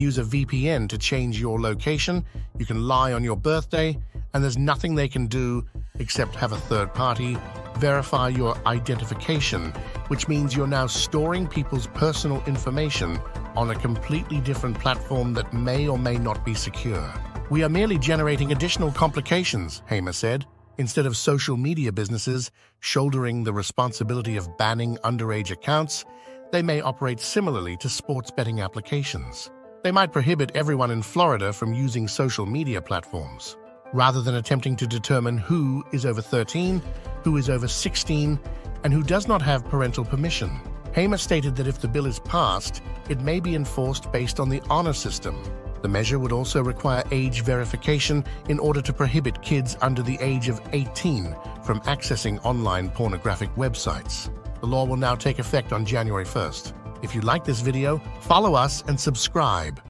use a VPN to change your location, you can lie on your birthday, and there's nothing they can do except have a third party verify your identification, which means you're now storing people's personal information on a completely different platform that may or may not be secure. We are merely generating additional complications, Hamer said, instead of social media businesses shouldering the responsibility of banning underage accounts, they may operate similarly to sports betting applications. They might prohibit everyone in Florida from using social media platforms. Rather than attempting to determine who is over 13, who is over 16, and who does not have parental permission, Hamer stated that if the bill is passed, it may be enforced based on the honor system. The measure would also require age verification in order to prohibit kids under the age of 18 from accessing online pornographic websites. The law will now take effect on January 1st. If you like this video, follow us and subscribe.